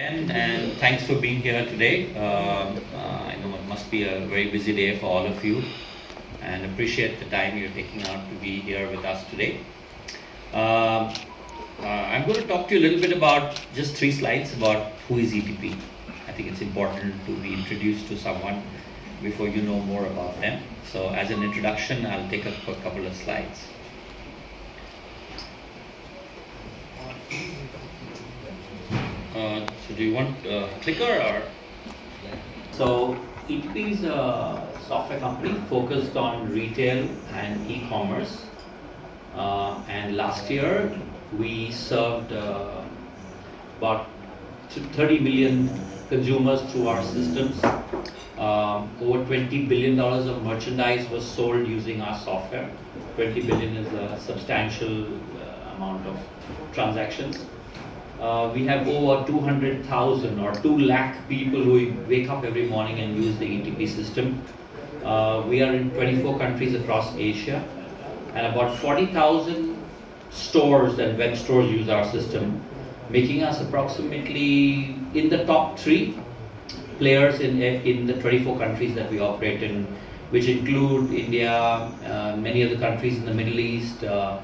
And, and thanks for being here today. Um, uh, I know it must be a very busy day for all of you and appreciate the time you're taking out to be here with us today. Um, uh, I'm going to talk to you a little bit about just three slides about who is ETP. I think it's important to be introduced to someone before you know more about them. So as an introduction, I'll take up a couple of slides. Uh, so do you want uh, clicker or? So ETP is a software company focused on retail and e-commerce. Uh, and last year we served uh, about 30 million consumers through our systems. Um, over 20 billion dollars of merchandise was sold using our software. 20 billion is a substantial uh, amount of transactions. Uh, we have over 200,000 or 2 lakh people who wake up every morning and use the ETP system. Uh, we are in 24 countries across Asia and about 40,000 stores and web stores use our system, making us approximately in the top three players in, in the 24 countries that we operate in, which include India, uh, many other countries in the Middle East, uh,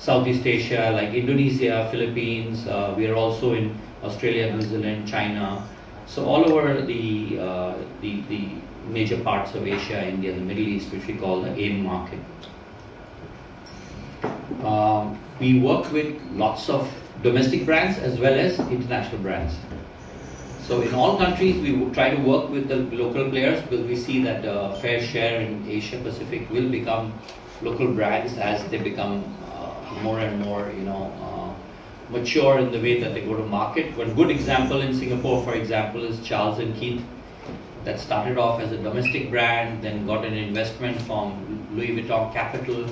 Southeast Asia like Indonesia, Philippines. Uh, we are also in Australia, New Zealand, China. So all over the, uh, the, the major parts of Asia, India, the Middle East, which we call the AIM market. Um, we work with lots of domestic brands as well as international brands. So in all countries, we try to work with the local players because we see that a fair share in Asia Pacific will become local brands as they become more and more, you know, uh, mature in the way that they go to market. One good example in Singapore, for example, is Charles and Keith, that started off as a domestic brand, then got an investment from Louis Vuitton Capital,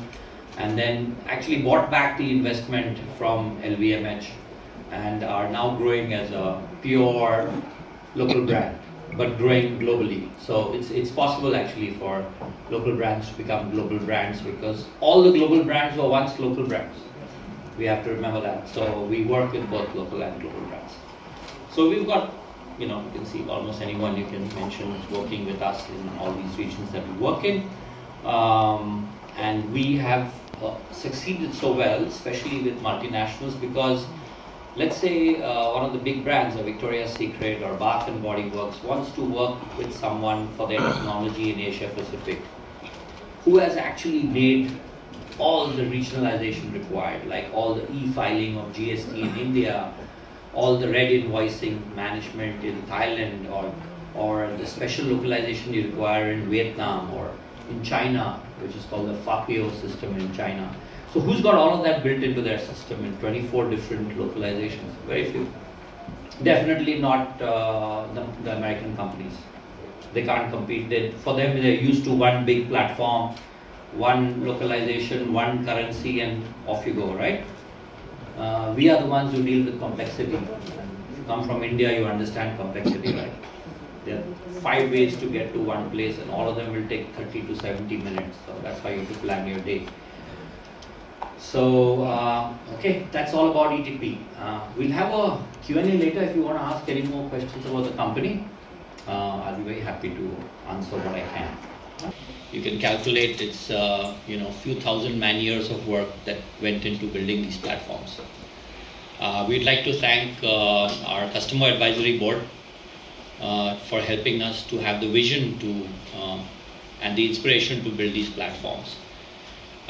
and then actually bought back the investment from LVMH, and are now growing as a pure local brand but growing globally. So it's it's possible actually for local brands to become global brands because all the global brands were once local brands. We have to remember that. So we work with both local and global brands. So we've got, you know, you can see almost anyone you can mention is working with us in all these regions that we work in. Um, and we have uh, succeeded so well, especially with multinationals, because let's say uh, one of the big brands, a Victoria's Secret or Bath and Body Works, wants to work with someone for their technology in Asia Pacific, who has actually made all the regionalization required, like all the e-filing of GST in India, all the red invoicing management in Thailand, or or the special localization you require in Vietnam or in China, which is called the fapiao system in China so who's got all of that built into their system in 24 different localizations? Very few. Definitely not uh, the, the, American companies. They can't compete. They, for them, they're used to one big platform, one localization, one currency, and off you go, right? Uh, we are the ones who deal with complexity. If you come from India, you understand complexity, right? There are five ways to get to one place, and all of them will take 30 to 70 minutes. So that's why you have to plan your day. So, uh, okay, that's all about ETP. Uh, we'll have a Q&A later if you want to ask any more questions about the company. Uh, I'll be very happy to answer what I can. You can calculate it's, uh, you know, a few thousand man years of work that went into building these platforms. Uh, we'd like to thank uh, our customer advisory board for helping us to have the vision to and the inspiration to build these platforms.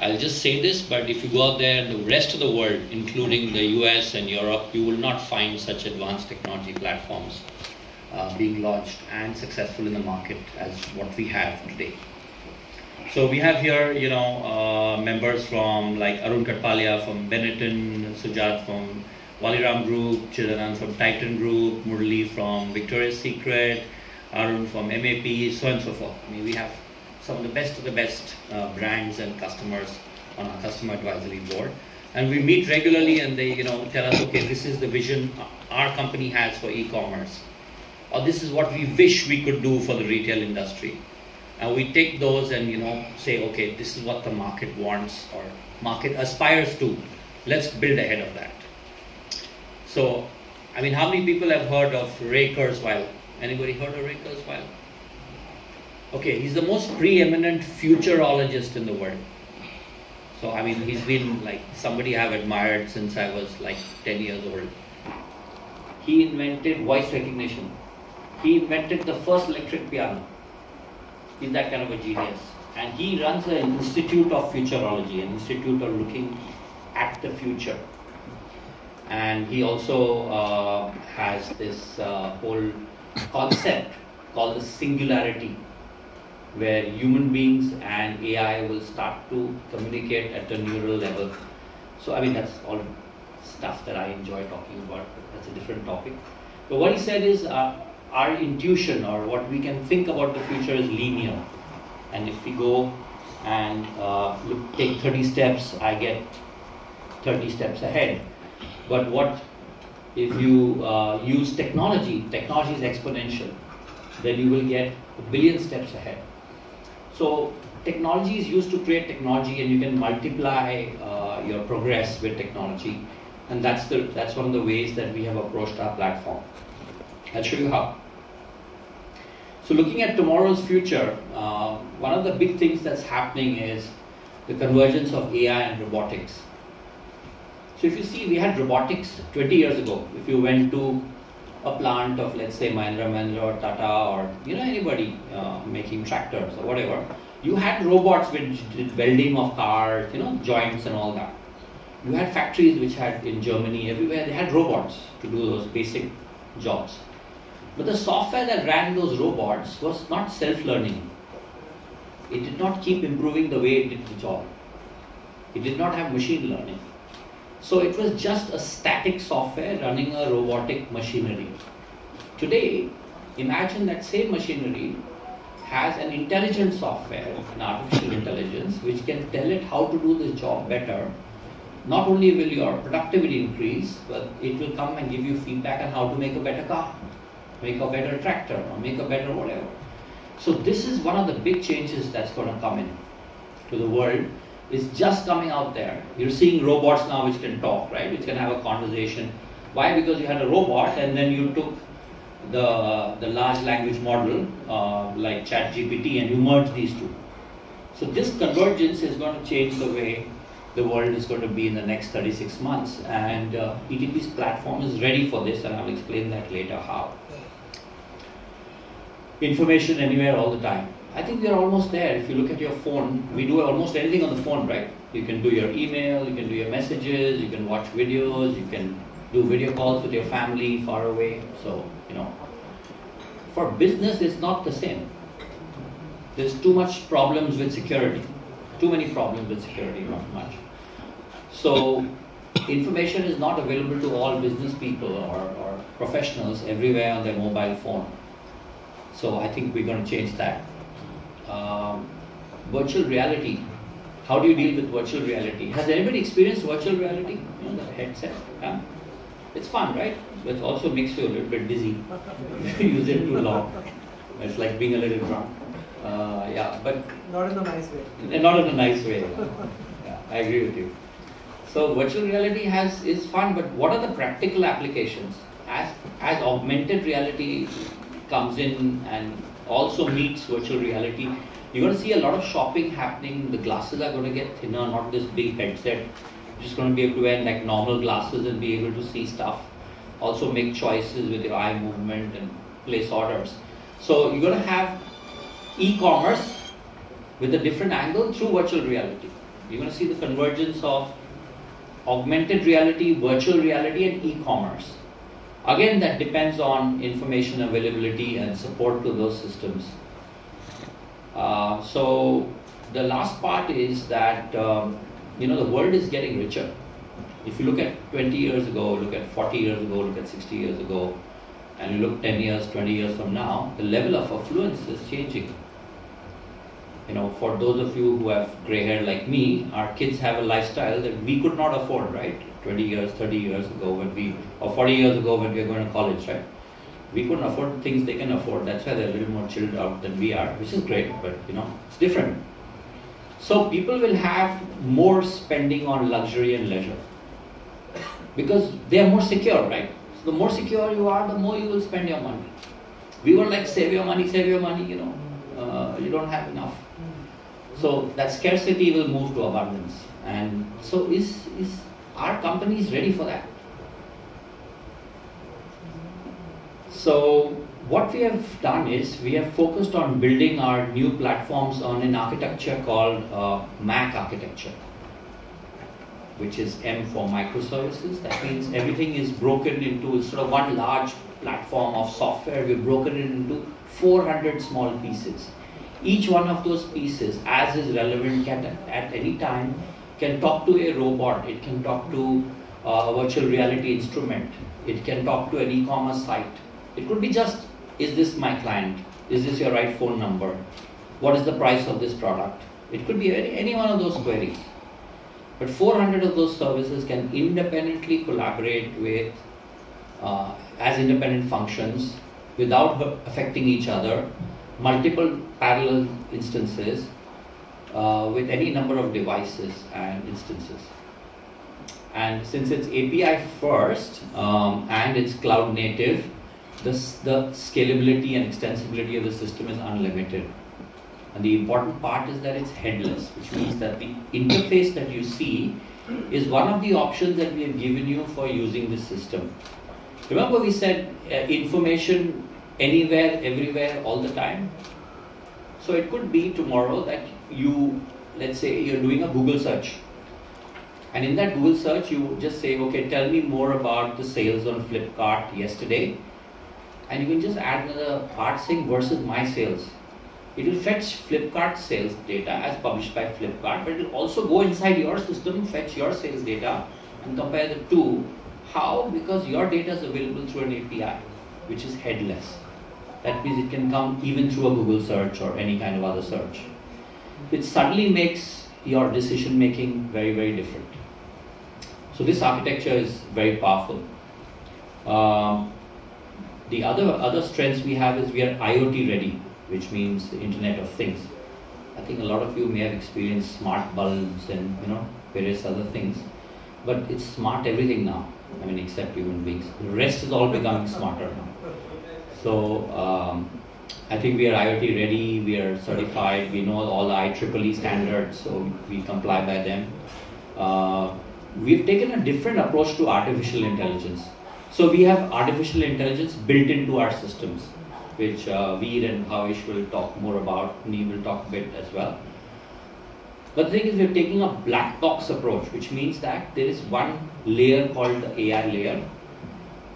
I'll just say this, but if you go out there in the rest of the world, including the US and Europe, you will not find such advanced technology platforms uh, being launched and successful in the market as what we have today. So we have here, you know, uh, members from like Arun Katpalia from Benetton, Sujat from Valiram Group, Chidanand from Titan Group, Murli from Victoria's Secret, Arun from MAP, so on and so forth. I mean, we have some of the best of the best uh, brands and customers on our customer advisory board. And we meet regularly and they, you know, tell us, okay, this is the vision our company has for e-commerce. Or this is what we wish we could do for the retail industry. And we take those and, you know, say, okay, this is what the market wants or market aspires to. Let's build ahead of that. So I mean, how many people have heard of Ray Kurzweil? Anybody heard of Ray Kurzweil? Okay, he's the most preeminent futurologist in the world. So, I mean, he's been like somebody I've admired since I was like 10 years old. He invented voice recognition. He invented the first electric piano. He's that kind of a genius. And he runs an institute of futurology, an institute of looking at the future. And he also uh, has this uh, whole concept called the singularity where human beings and AI will start to communicate at the neural level. So, I mean, that's all stuff that I enjoy talking about, that's a different topic. But what he said is uh, our intuition or what we can think about the future is linear. And if we go and uh, look, take 30 steps, I get 30 steps ahead. But what if you uh, use technology, technology is exponential, then you will get a billion steps ahead. So technology is used to create technology, and you can multiply uh, your progress with technology, and that's the that's one of the ways that we have approached our platform. I'll show you how. So looking at tomorrow's future, uh, one of the big things that's happening is the convergence of AI and robotics. So if you see, we had robotics 20 years ago. If you went to a plant of let's say Mahindra Mahindra or Tata or you know anybody uh, making tractors or whatever, you had robots which did welding of cars, you know joints and all that. You had factories which had in Germany everywhere they had robots to do those basic jobs. But the software that ran those robots was not self-learning. It did not keep improving the way it did the job. It did not have machine learning. So it was just a static software running a robotic machinery. Today, imagine that same machinery has an intelligent software, an artificial intelligence, which can tell it how to do this job better. Not only will your productivity increase, but it will come and give you feedback on how to make a better car, make a better tractor, or make a better whatever. So this is one of the big changes that's going to come in to the world is just coming out there. You're seeing robots now which can talk, right? Which can have a conversation. Why? Because you had a robot and then you took the, the large language model uh, like ChatGPT and you merged these two. So this convergence is going to change the way the world is going to be in the next 36 months and uh, ETP's platform is ready for this and I'll explain that later how. Information anywhere all the time. I think we are almost there. If you look at your phone, we do almost anything on the phone, right? You can do your email, you can do your messages, you can watch videos, you can do video calls with your family far away. So, you know, for business, it's not the same. There's too much problems with security, too many problems with security, not much. So, information is not available to all business people or, or professionals everywhere on their mobile phone. So, I think we're going to change that um, virtual reality. How do you deal with virtual reality? Has anybody experienced virtual reality? You know, the headset. Yeah? It's fun, right? But it also makes you a little bit dizzy if you use it too long. It's like being a little drunk. Uh, yeah, but not in a nice way. Not in a nice way. yeah, I agree with you. So virtual reality has is fun, but what are the practical applications? As as augmented reality comes in and also meets virtual reality. You're going to see a lot of shopping happening. The glasses are going to get thinner, not this big headset. You're just going to be able to wear like normal glasses and be able to see stuff. Also make choices with your eye movement and place orders. So you're going to have e-commerce with a different angle through virtual reality. You're going to see the convergence of augmented reality, virtual reality, and e-commerce. Again, that depends on information availability and support to those systems. Uh, so the last part is that um, you know the world is getting richer. If you look at 20 years ago, look at 40 years ago, look at 60 years ago, and you look 10 years, 20 years from now, the level of affluence is changing. You know, for those of you who have gray hair like me, our kids have a lifestyle that we could not afford, right? 20 years, 30 years ago when we, or 40 years ago when we were going to college, right? We couldn't afford things they can afford. That's why they're a little more chilled out than we are, which is great, but you know, it's different. So people will have more spending on luxury and leisure because they are more secure, right? So the more secure you are, the more you will spend your money. We were like, save your money, save your money, you know, uh, you don't have enough. So that scarcity will move to abundance. And so is, is our companies ready for that? So what we have done is we have focused on building our new platforms on an architecture called uh, MAC architecture, which is M for microservices. That means everything is broken into sort of one large platform of software. We've broken it into 400 small pieces. Each one of those pieces, as is relevant, can at any time can talk to a robot. It can talk to uh, a virtual reality instrument. It can talk to an e-commerce site it could be just, is this my client? Is this your right phone number? What is the price of this product? It could be any, one of those queries. But 400 of those services can independently collaborate with, uh, as independent functions without affecting each other, multiple parallel instances uh, with any number of devices and instances. And since it's API first um, and it's cloud native, the, the scalability and extensibility of the system is unlimited. And the important part is that it's headless, which means that the interface that you see is one of the options that we have given you for using this system. Remember we said uh, information anywhere, everywhere, all the time? So it could be tomorrow that you, let's say you're doing a Google search. And in that Google search, you just say, okay, tell me more about the sales on Flipkart yesterday and you can just add another part saying versus my sales. It will fetch Flipkart sales data as published by Flipkart, but it will also go inside your system, fetch your sales data, and compare the two. How? Because your data is available through an API, which is headless. That means it can come even through a Google search or any kind of other search. It suddenly makes your decision making very, very different. So this architecture is very powerful. Um, the other other strengths we have is we are IoT ready, which means the Internet of Things. I think a lot of you may have experienced smart bulbs and you know various other things, but it's smart everything now. I mean, except human beings. The rest is all becoming smarter now. So um, I think we are IoT ready. We are certified. We know all the IEEE standards, so we comply by them. Uh, we've taken a different approach to artificial intelligence. So we have artificial intelligence built into our systems, which uh, Veer and Bhavish will talk more about, Nee will talk a bit as well. But the thing is we're taking a black box approach, which means that there is one layer called the AI layer.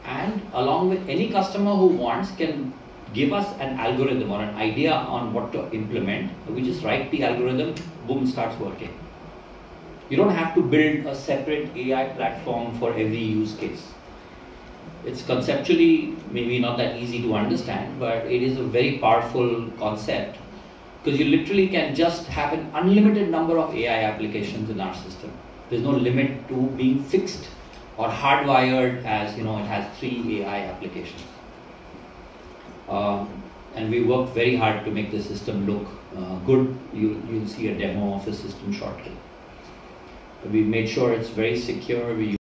And along with any customer who wants can give us an algorithm or an idea on what to implement. We just write the algorithm, boom, starts working. You don't have to build a separate AI platform for every use case it's conceptually maybe not that easy to understand, but it is a very powerful concept because you literally can just have an unlimited number of AI applications in our system. There's no limit to being fixed or hardwired as you know it has three AI applications. Um, and we worked very hard to make the system look uh, good. You, you'll see a demo of the system shortly. We made sure it's very secure. We